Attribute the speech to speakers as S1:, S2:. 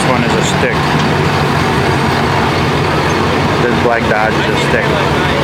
S1: This one is a stick. This black Dodge is a stick.